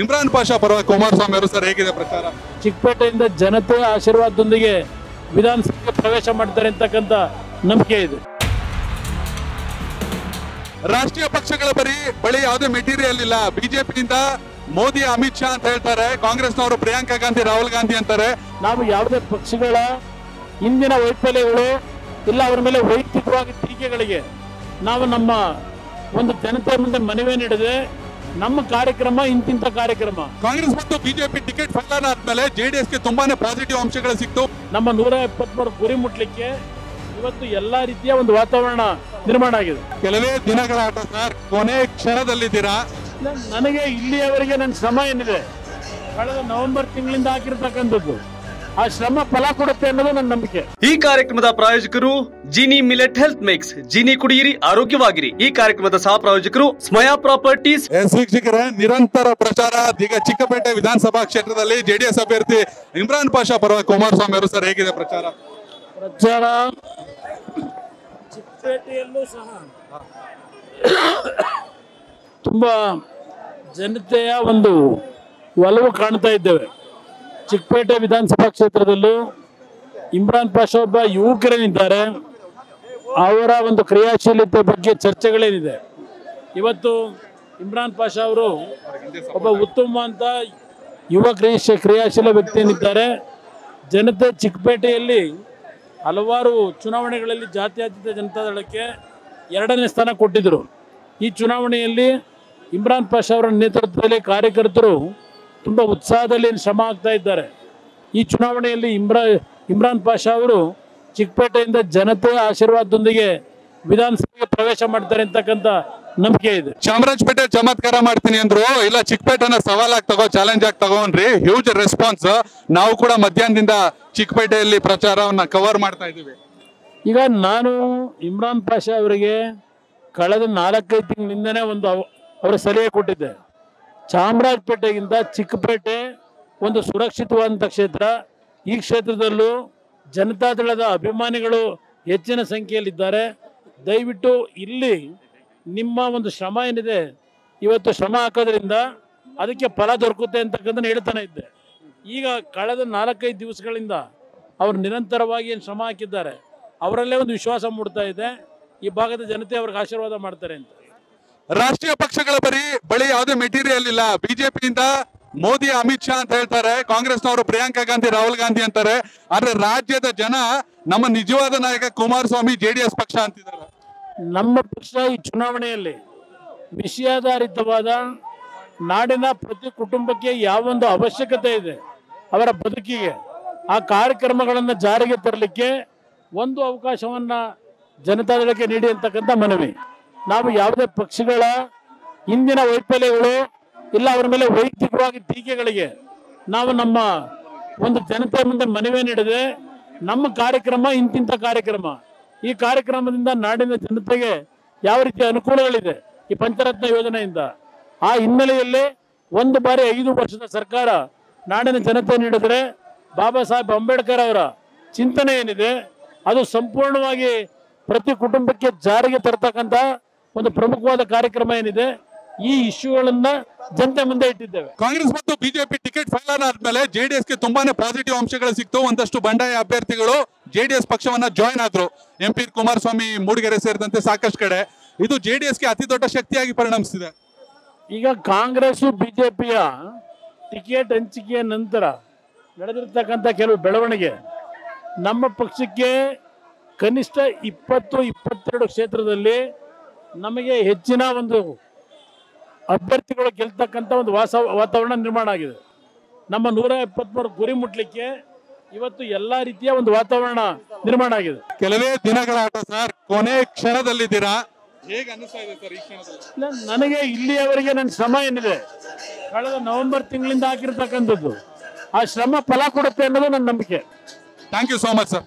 ಇಮ್ರಾನ್ ಪಾಷಾ ಪರವಾಗಿ ಕುಮಾರಸ್ವಾಮಿ ಅವರು ಸರ್ ಹೇಗಿದೆ ಪ್ರಚಾರ? ಚಿಕ್ಕಪೇಟೆಯಿಂದ ಜನತೆಯ ಆಶೀರ್ವಾದದೊಂದಿಗೆ ವಿಧಾನಸಭೆಗೆ ಪ್ರವೇಶ ಮಾಡ್ತಾರೆ ಅಂತಕ್ಕಂಥ ನಂಬಿಕೆ ಇದೆ. ರಾಷ್ಟ್ರೀಯ ಪಕ್ಷಗಳ ಬರಿ ಬಳಿ ಯಾವುದೇ ಮೆಟೀರಿಯಲ್ ಇಲ್ಲ. ಬಿಜೆಪಿಯಿಂದ ಮೋದಿ ಅಮಿತ್ ಶಾ ಅಂತ ಹೇಳ್ತಾರೆ. ಕಾಂಗ್ರೆಸ್ನವರು ಪ್ರಿಯಾಂಕಾ ಗಾಂಧಿ ರಾಹುಲ್ ಗಾಂಧಿ ಅಂತಾರೆ. ನಾವು ಯಾವುದೇ ಪಕ್ಷಗಳ ಇಂದಿನ ವೈಫಲ್ಯಗಳು ಇಲ್ಲ ಅವರ ಮೇಲೆ ವೈಯಕ್ತಿಕವಾಗಿ ಟೀಕೆಗಳಿಗೆ ನಾವು ನಮ್ಮ ಒಂದು ಜನತೆ ಮುಂದೆ ಮನವಿ ನೀಡದೆ ನಮ್ಮ ಕಾರ್ಯಕ್ರಮ ಇಂತಿಂಥ ಕಾರ್ಯಕ್ರಮ. ಕಾಂಗ್ರೆಸ್ ಮತ್ತು ಬಿಜೆಪಿ ಟಿಕೆಟ್ ಫಲಾನ ಆದ್ಮೇಲೆ ಜೆಡಿಎಸ್ಗೆ ತುಂಬಾನೇ ಪಾಸಿಟಿವ್ ಅಂಶಗಳು ಸಿಕ್ತು. ನಮ್ಮ ನೂರ ಎಪ್ಪತ್ಮೂರು ಗುರಿ ಮುಟ್ಲಿಕ್ಕೆ ಇವತ್ತು ಎಲ್ಲಾ ರೀತಿಯ ಒಂದು ವಾತಾವರಣ ನಿರ್ಮಾಣ ಆಗಿದೆ. ಕೆಲವೇ ದಿನಗಳ ಆಟ ಸರ್ ಕೊನೆ ಕ್ಷಣದಲ್ಲಿದ್ದೀರಾ? ನನಗೆ ಇಲ್ಲಿಯವರೆಗೆ ನನ್ನ ಶ್ರಮ ಏನಿದೆ? ಕಳೆದ ನವೆಂಬರ್ ತಿಂಗಳಿಂದ ಹಾಕಿರ್ತಕ್ಕಂಥದ್ದು. ಆ ಶ್ರಮ ಫಲ ಕೊಡುತ್ತೆ ಅನ್ನೋದು ನನ್ನ ನಂಬಿಕೆ. ಈ ಕಾರ್ಯಕ್ರಮದ ಪ್ರಾಯೋಜಕರು Jini millet health mix. Jini ಕುಡಿಯಿರಿ ಆರೋಗ್ಯವಾಗಿರಿ. ಈ ಕಾರ್ಯಕ್ರಮದ ಸಹ ಪ್ರಾಯೋಜಕರು ಸ್ಮಯಾ ಪ್ರಾಪರ್ಟೀಸ್. ವೀಕ್ಷಕರೇ ನಿರಂತರ ಪ್ರಚಾರ. ಈಗ ಚಿಕ್ಕಪೇಟೆ ವಿಧಾನಸಭಾ ಕ್ಷೇತ್ರದಲ್ಲಿ ಜೆಡಿಎಸ್ ಅಭ್ಯರ್ಥಿ ಇಮ್ರಾನ್ ಪಾಷಾ ಪರ ಕುಮಾರಸ್ವಾಮಿ ಅವರು ಸರ್ ಹೇಗಿದೆ ಪ್ರಚಾರ? ಪ್ರಚಾರ ಚಿಕ್ಕಪೇಟೆಯಲ್ಲೂ ಸಹ ತುಂಬ ಜನತೆಯ ಒಂದು ಒಲವು ಕಾಣ್ತಾ ಇದ್ದೇವೆ. ಚಿಕ್ಕಪೇಟೆ ವಿಧಾನಸಭಾ ಕ್ಷೇತ್ರದಲ್ಲೂ ಇಮ್ರಾನ್ ಪಾಷಾ ಒಬ್ಬ ಯುವಕರೇನಿದ್ದಾರೆ, ಅವರ ಒಂದು ಕ್ರಿಯಾಶೀಲತೆ ಬಗ್ಗೆ ಚರ್ಚೆಗಳೇನಿದೆ. ಇವತ್ತು ಇಮ್ರಾನ್ ಪಾಷಾ ಅವರು ಒಬ್ಬ ಉತ್ತಮ ಅಂತ ಯುವ ಕ್ರಿಯಾಶ ಕ್ರಿಯಾಶೀಲ ವ್ಯಕ್ತಿಯೇನಿದ್ದಾರೆ ಜನತೆ ಚಿಕ್ಕಪೇಟೆಯಲ್ಲಿ ಹಲವಾರು ಚುನಾವಣೆಗಳಲ್ಲಿ ಜಾತ್ಯತೀತ ಜನತಾದಳಕ್ಕೆ ಎರಡನೇ ಸ್ಥಾನ ಕೊಟ್ಟಿದ್ದರು. ಈ ಚುನಾವಣೆಯಲ್ಲಿ ಇಮ್ರಾನ್ ಪಾಷಾ ಅವರ ನೇತೃತ್ವದಲ್ಲಿ ಕಾರ್ಯಕರ್ತರು ತುಂಬ ಉತ್ಸಾಹದಲ್ಲಿ ಶ್ರಮ ಆಗ್ತಾ ಇದ್ದಾರೆ. ಈ ಚುನಾವಣೆಯಲ್ಲಿ ಇಮ್ರಾ ಇಮ್ರಾನ್ ಪಾಷಾ ಅವರು ಚಿಕ್ಕಪೇಟೆಯಿಂದ ಜನತೆಯ ಆಶೀರ್ವಾದದೊಂದಿಗೆ ವಿಧಾನಸಭೆಗೆ ಪ್ರವೇಶ ಮಾಡ್ತಾರೆ ಅಂತಕ್ಕಂಥ ನಂಬಿಕೆ ಇದೆ. ಚಾಮರಾಜಪೇಟೆ ಚಮತ್ಕಾರ ಮಾಡ್ತೀನಿ ಅಂದ್ರು ಇಲ್ಲ ಚಿಕ್ಕಪೇಟೆನ ಸವಾಲಾಗಿ ತಗೋ ಚಾಲೆಂಜ್ ಆಗಿ ತಗೋನ್ರಿ ಹ್ಯೂಜ್ ರೆಸ್ಪಾನ್ಸ್ ನಾವು ಕೂಡ ಮಧ್ಯಾಹ್ನದಿಂದ ಚಿಕ್ಕಪೇಟೆಯಲ್ಲಿ ಪ್ರಚಾರವನ್ನ ಕವರ್ ಮಾಡ್ತಾ ಇದೀವಿ ಈಗ ನಾನು ಇಮ್ರಾನ್ ಪಾಷಾ ಅವರಿಗೆ ಕಳೆದ ನಾಲ್ಕೈದು ತಿಂಗಳಿಂದನೇ ಒಂದು ಅವ- ಅವರ ಸಲಹೆ ಕೊಟ್ಟಿದ್ದೆ. ಚಾಮರಾಜಪೇಟೆಗಿಂತ ಚಿಕ್ಕಪೇಟೆ ಒಂದು ಸುರಕ್ಷಿತವಾದಂಥ ಕ್ಷೇತ್ರ. ಈ ಕ್ಷೇತ್ರದಲ್ಲೂ ಜನತಾದಳದ ಅಭಿಮಾನಿಗಳು ಹೆಚ್ಚಿನ ಸಂಖ್ಯೆಯಲ್ಲಿದ್ದಾರೆ. ದಯವಿಟ್ಟು ಇಲ್ಲಿ ನಿಮ್ಮ ಒಂದು ಶ್ರಮ ಏನಿದೆ, ಇವತ್ತು ಶ್ರಮ ಹಾಕೋದ್ರಿಂದ ಅದಕ್ಕೆ ಫಲ ದೊರಕುತ್ತೆ ಅಂತಕ್ಕಂಥ ಹೇಳ್ತಾನೆ ಇದ್ದೆ. ಈಗ ಕಳೆದ ನಾಲ್ಕೈದು ದಿವಸಗಳಿಂದ ಅವರು ನಿರಂತರವಾಗಿ ಏನು ಶ್ರಮ ಹಾಕಿದ್ದಾರೆ, ಅವರಲ್ಲೇ ಒಂದು ವಿಶ್ವಾಸ ಮೂಡ್ತಾ ಇದೆ. ಈ ಭಾಗದ ಜನತೆ ಅವ್ರಿಗೆ ಆಶೀರ್ವಾದ ಮಾಡ್ತಾರೆ ಅಂತ. ರಾಷ್ಟ್ರೀಯ ಪಕ್ಷಗಳ ಬರಿ ಬಳಿ ಯಾವುದೇ ಮೆಟೀರಿಯಲ್ ಇಲ್ಲ. ಬಿಜೆಪಿಯಿಂದ ಮೋದಿ, ಅಮಿತ್ ಶಾ ಅಂತ ಹೇಳ್ತಾರೆ. ಕಾಂಗ್ರೆಸ್ನವರು ಪ್ರಿಯಾಂಕಾ ಗಾಂಧಿ, ರಾಹುಲ್ ಗಾಂಧಿ ಅಂತಾರೆ. ಆದ್ರೆ ರಾಜ್ಯದ ಜನ ನಮ್ಮ ನಿಜವಾದ ನಾಯಕ ಕುಮಾರಸ್ವಾಮಿ ಜೆಡಿಎಸ್ ಪಕ್ಷ ಅಂತಿದ್ದಾರೆ. ನಮ್ಮ ಪಕ್ಷ ಈ ಚುನಾವಣೆಯಲ್ಲಿ ವಿಷಯಾಧಾರಿತವಾದ ನಾಡಿನ ಪ್ರತಿ ಕುಟುಂಬಕ್ಕೆ ಯಾವೊಂದು ಅವಶ್ಯಕತೆ ಇದೆ, ಅವರ ಬದುಕಿಗೆ ಆ ಕಾರ್ಯಕ್ರಮಗಳನ್ನು ಜಾರಿಗೆ ತರಲಿಕ್ಕೆ ಒಂದು ಅವಕಾಶವನ್ನ ಜನತಾದಳಕ್ಕೆ ನೀಡಿ ಅಂತಕ್ಕಂಥ ಮನವಿ. ನಾವು ಯಾವುದೇ ಪಕ್ಷಗಳ ಇಂದಿನ ವೈಫಲ್ಯಗಳು ಇಲ್ಲ ಅವರ ಮೇಲೆ ವೈಯಕ್ತಿಕವಾಗಿ ಟೀಕೆಗಳಿಗೆ ನಾವು ನಮ್ಮ ಒಂದು ಜನತೆ ಮುಂದೆ ಮನವಿ ನೀಡದೆ ನಮ್ಮ ಕಾರ್ಯಕ್ರಮ ಇಂತಿಂಥ ಕಾರ್ಯಕ್ರಮ. ಈ ಕಾರ್ಯಕ್ರಮದಿಂದ ನಾಡಿನ ಜನತೆಗೆ ಯಾವ ರೀತಿ ಅನುಕೂಲಗಳಿದೆ ಈ ಪಂಚರತ್ನ ಯೋಜನೆಯಿಂದ? ಆ ಹಿನ್ನೆಲೆಯಲ್ಲಿ ಒಂದು ಬಾರಿ ಐದು ವರ್ಷದ ಸರ್ಕಾರ ನಾಡಿನ ಜನತೆ ನೀಡಿದರೆ ಬಾಬಾ ಸಾಹೇಬ್ ಅಂಬೇಡ್ಕರ್ ಅವರ ಚಿಂತನೆ ಏನಿದೆ? ಅದು ಸಂಪೂರ್ಣವಾಗಿ ಪ್ರತಿ ಕುಟುಂಬಕ್ಕೆ ಜಾರಿಗೆ ತರ್ತಕ್ಕಂಥ ಒಂದು ಪ್ರಮುಖವಾದ ಕಾರ್ಯಕ್ರಮ ಏನಿದೆ ಈ ಇಶ್ಯೂಗಳನ್ನ ಜನತೆ ಮುಂದೆ ಇಟ್ಟಿದ್ದೇವೆ. ಕಾಂಗ್ರೆಸ್ ಮತ್ತು ಬಿಜೆಪಿ ಟಿಕೆಟ್ ಫೈಲನ್ ಆದ್ಮೇಲೆ ಜೆಡಿಎಸ್ಗೆ ತುಂಬಾನೇ ಪಾಸಿಟಿವ್ ಅಂಶಗಳು ಸಿಕ್ತು. ಒಂದಷ್ಟು ಬಂಡಾಯ ಅಭ್ಯರ್ಥಿಗಳು ಜೆಡಿಎಸ್ ಪಕ್ಷವನ್ನ ಜಾಯ್ನ್ ಆದ್ರು. ಎಂ ಪಿ ಕುಮಾರಸ್ವಾಮಿ ಮೂಡಿಗೆರೆ ಸೇರಿದಂತೆ ಸಾಕಷ್ಟು ಕಡೆ. ಇದು ಜೆಡಿಎಸ್ಗೆ ಅತಿ ದೊಡ್ಡ ಶಕ್ತಿಯಾಗಿ ಪರಿಣಮಿಸಿದೆ. ಈಗ ಕಾಂಗ್ರೆಸ್ ಬಿಜೆಪಿಯ ಟಿಕೆಟ್ ಹಂಚಿಕೆಯ ನಂತರ ನಡೆದಿರ್ತಕ್ಕಂಥ ಕೆಲವು ಬೆಳವಣಿಗೆ ನಮ್ಮ ಪಕ್ಷಕ್ಕೆ ಕನಿಷ್ಠ ಇಪ್ಪತ್ತು ಇಪ್ಪತ್ತೆರಡು ಕ್ಷೇತ್ರದಲ್ಲಿ ನಮಗೆ ಹೆಚ್ಚಿನ ಒಂದು ಅಭ್ಯರ್ಥಿಗಳು ಗೆಲ್ತಕ್ಕಂಥ ಒಂದು ವಾಸ ವಾತಾವರಣ ನಿರ್ಮಾಣ ಆಗಿದೆ. ನಮ್ಮ ನೂರ ಎಪ್ಪತ್ಮೂರು ಗುರಿ ಮುಟ್ಲಿಕ್ಕೆ ಇವತ್ತು ಎಲ್ಲ ರೀತಿಯ ಒಂದು ವಾತಾವರಣ ನಿರ್ಮಾಣ ಆಗಿದೆ. ಕೆಲವೇ ದಿನಗಳ ಆಟ ಸರ್ ಕೊನೆ ಕ್ಷಣದಲ್ಲಿದ್ದೀರಾ? ಹೇಗೆ ಅನಿಸ್ತಾ ಇದೆ ಸರ್ ಈ ಕ್ಷಣದಲ್ಲಿ? ಇಲ್ಲ, ನನಗೆ ಇಲ್ಲಿಯವರೆಗೆ ನನ್ನ ಶ್ರಮ ಏನಿದೆ? ಕಳೆದ ನವೆಂಬರ್ ತಿಂಗಳಿಂದ ಹಾಕಿರ್ತಕ್ಕಂಥದ್ದು. ಆ ಶ್ರಮ ಫಲ ಕೊಡುತ್ತೆ ಅನ್ನೋದು ನನ್ನ ನಂಬಿಕೆ. Thank you so much sir